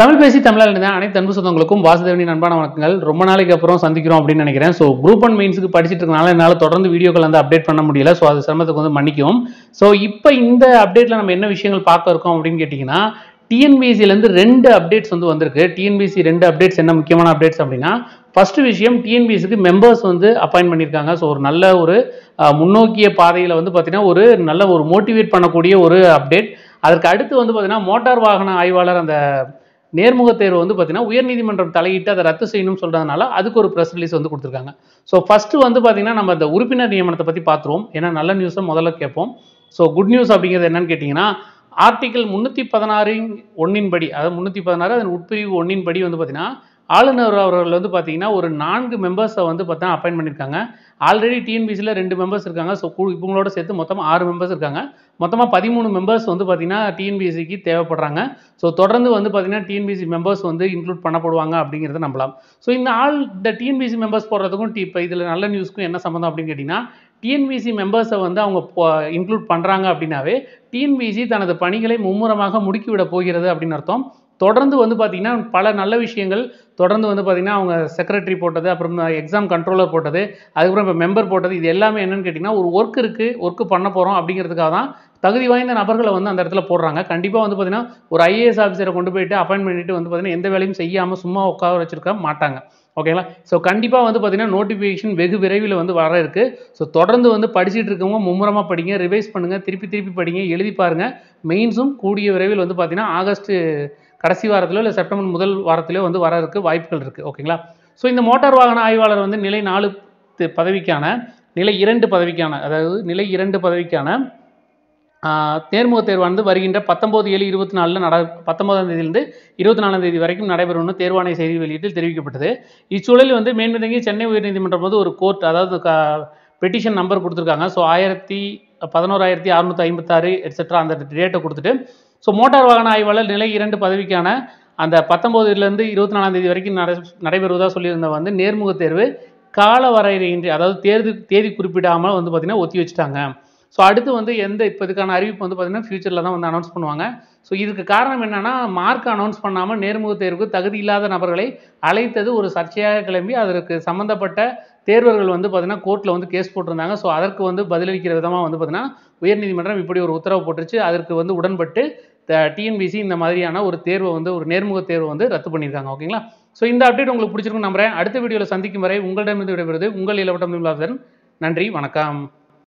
தமிழ் பேசி தமிழால் இருந்த அனைத்து அன்பு சொந்தங்களுக்கும் வாசுதேவனி அன்பான வணக்கங்கள். ரொம்ப நாளைக்கு அப்புறம் சந்திக்கிறோம் அப்படின்னு நினைக்கிறேன். ஸோ குரூப் அண்ட் மெயின்ஸுக்கு படிச்சுட்டு இருக்கனால என்னால் தொடர்ந்து வீடியோக்கள் வந்து அப்டேட் பண்ண முடியல. ஸோ அது சிரமத்துக்கு வந்து மன்னிக்கும் ஸோ இப்போ இந்த அப்டேட்டில் நம்ம என்ன விஷயங்கள் பார்க்க இருக்கோம் அப்படின்னு கேட்டிங்கன்னா டிஎன்பிஎஸ்சிலேருந்து ரெண்டு அப்டேட்ஸ் வந்து வந்திருக்கு. டிஎன்பிஎஸ்சி ரெண்டு அப்டேட்ஸ் என்ன முக்கியமான அப்டேட்ஸ் அப்படின்னா ஃபஸ்ட்டு விஷயம் டிஎன்பிஎஸ்சிக்கு மெம்பர்ஸ் வந்து அப்பாயின் பண்ணியிருக்காங்க ஸோ ஒரு நல்ல ஒரு முன்னோக்கிய பாதையில் வந்து பார்த்தீங்கன்னா ஒரு நல்ல ஒரு மோட்டிவேட் பண்ணக்கூடிய ஒரு அப்டேட் அதற்கு அடுத்து வந்து பார்த்திங்கன்னா மோட்டார் வாகன ஆய்வாளர் அந்த நேர்முக தேர்வு வந்து பார்த்தீங்கன்னா உயர்நீதிமன்றம் தலையிட்டு அதை ரத்து செய்யணும்னு சொல்றதுனால அதுக்கு ஒரு ப்ரெஸ் ரிலீஸ் வந்து கொடுத்துருக்காங்க. ஸோ ஃபஸ்ட்டு வந்து பார்த்தீங்கன்னா நம்ம இந்த உறுப்பினர் நியமனத்தை பற்றி பார்த்துருவோம். ஏன்னா நல்ல நியூஸை முதல்ல கேட்போம். ஸோ குட் நியூஸ் அப்படிங்கிறது என்னன்னு கேட்டிங்கன்னா ஆர்டிகல் முந்நூற்றி பதினாறு ஒன்றின் படி அதாவது முந்நூற்றி பதினாறு அதன் உட்பிரிவு ஒன்றின் படி வந்து பார்த்தீங்கன்னா ஆளுநர் அவர்கள் வந்து பார்த்தீங்கன்னா ஒரு நான்கு மெம்பர்ஸை வந்து பார்த்தா அப்பாயின் பண்ணியிருக்காங்க. ஆல்ரெடி டிஎன்பிசியில் ரெண்டு மெம்பர்ஸ் இருக்காங்க. ஸோ இவங்களோட சேர்த்து மொத்தம் ஆறு மெம்பர்ஸ் இருக்காங்க. மொத்தமாக பதிமூணு மெம்பர்ஸ் வந்து பார்த்திங்கன்னா டிஎன்பிஎஸ்சிக்கு தேவைப்படுறாங்க. ஸோ தொடர்ந்து வந்து பார்த்திங்கன்னா டிஎன்பிசி மெம்பர்ஸ் வந்து இன்க்ளூட் பண்ணப்படுவாங்க அப்படிங்கிறத நம்பலாம். ஸோ இந்த ஆள் இந்த டிஎன்பிசி மெம்பர்ஸ் போடுறதுக்கும் டி இப்போ இதில் நல்ல நியூஸ்க்கும் என்ன சம்மந்தம் அப்படின்னு கேட்டிங்கன்னா டிஎன்பிசி மெம்பர்ஸை வந்து அவங்க இன்க்ளூட் பண்ணுறாங்க அப்படின்னாவே டிஎன்பிசி தனது பணிகளை மும்முரமாக முடுக்கிவிட போகிறது அப்படின்னு அர்த்தம். தொடர்ந்து வந்து பார்த்திங்கன்னா பல நல்ல விஷயங்கள் தொடர்ந்து வந்து பார்த்திங்கன்னா அவங்க செக்ரட்டரி போட்டது அப்புறம் எக்ஸாம் கண்ட்ரோலர் போட்டது அதுக்கப்புறம் இப்போ மெம்பர் போட்டது இது எல்லாமே என்னென்னு கேட்டிங்கன்னா ஒரு ஒர்க் இருக்குது ஒர்க்கு பண்ண போகிறோம் அப்படிங்கிறதுக்காக தான் தகுதி வாய்ந்த நபர்களை வந்து அந்த இடத்துல போடுறாங்க. கண்டிப்பாக வந்து பார்த்திங்கன்னா ஒரு ஐஏஎஸ் ஆஃபீஸரை கொண்டு போயிட்டு அப்பாயின்ட் பண்ணிட்டு வந்து பார்த்திங்கன்னா எந்த வேலையும் செய்யாமல் சும்மா உட்கார வச்சுருக்க மாட்டாங்க. ஓகேங்களா ஸோ கண்டிப்பாக வந்து பார்த்திங்கன்னா நோட்டிஃபிகேஷன் வெகு விரைவில் வந்து வர இருக்குது ஸோ தொடர்ந்து வந்து படிச்சுட்டு இருக்கவங்க மும்முரமாக படிங்க ரிவைஸ் பண்ணுங்கள் திருப்பி திருப்பி படிங்க எழுதி பாருங்கள் மெயின்ஸும் கூடிய விரைவில் வந்து பார்த்திங்கன்னா ஆகஸ்ட்டு கடைசி வாரத்திலோ இல்லை செப்டம்பர் முதல் வாரத்திலோ வந்து வரதுக்கு வாய்ப்புகள் இருக்குது ஓகேங்களா? ஸோ இந்த மோட்டார் வாகன ஆய்வாளர் வந்து நிலை நாலு பதவிக்கான நிலை இரண்டு பதவிக்கான அதாவது நிலை இரண்டு பதவிக்கான தேர்முக தேர்வானது வருகின்ற பத்தொம்போது ஏழு இருபத்தி நாலில் நட பத்தொன்பதாம் தேதியிலிருந்து இருபத்தி நாலாம் தேதி வரைக்கும் நடைபெறும்னு தேர்வாணைய செய்தி வெளியீட்டில் தெரிவிக்கப்பட்டது. இச்சூழலில் வந்து மேன்மதங்கி சென்னை உயர்நீதிமன்றம் வந்து ஒரு கோர்ட் அதாவது க பெட்டிஷன் நம்பர் கொடுத்துருக்காங்க. ஸோ ஆயிரத்தி பதினோராயிரத்தி அறுநூற்றி ஐம்பத்தாறு எட்ஸெட்ரா அந்த டேட்டை கொடுத்துட்டு ஸோ மோட்டார் வாகன ஆய்வாளர் நிலை இரண்டு பதவிக்கான அந்த பத்தொம்போதுலேருந்து இருபத்தி நாலாம் தேதி வரைக்கும் நடை நடைபெறுவதாக சொல்லியிருந்த வந்து நேர்முக தேர்வு கால வரையின்றி அதாவது தேர்வு தேதி குறிப்பிடாமல் வந்து பார்த்திங்கன்னா ஒத்தி வச்சுட்டாங்க. ஸோ அடுத்து வந்து எந்த இப்போ இதுக்கான அறிவிப்பு வந்து பார்த்திங்கன்னா ஃபியூச்சரில் தான் வந்து அனௌன்ஸ் பண்ணுவாங்க. ஸோ இதுக்கு காரணம் என்னென்னா மார்க் அனௌன்ஸ் பண்ணாமல் நேர்முக தேர்வுக்கு தகுதி இல்லாத நபர்களை அழைத்தது ஒரு சர்ச்சையாக கிளம்பி அதற்கு சம்மந்தப்பட்ட தேர்வர்கள் வந்து பார்த்திங்கன்னா கோர்ட்டில் வந்து கேஸ் போட்டிருந்தாங்க. ஸோ அதற்கு வந்து பதிலளிக்கிற விதமாக வந்து பார்த்திங்கன்னா உயர்நீதிமன்றம் இப்படி ஒரு உத்தரவு போட்டுருச்சு. அதற்கு வந்து உடன்பட்டு டிஎன்பிசி இந்த மாதிரியான ஒரு தேர்வை வந்து ஒரு நேர்முக தேர்வை வந்து ரத்து பண்ணியிருக்காங்க. ஓகேங்களா ஸோ இந்த அப்டேட் உங்களுக்கு பிடிச்சிருக்கும் நம்புறேன். அடுத்த வீடியோவில் சந்திக்கும் வரை உங்களிடமிருந்து விடைபெறுது உங்கள் இளவட்டம் நன்றி வணக்கம்.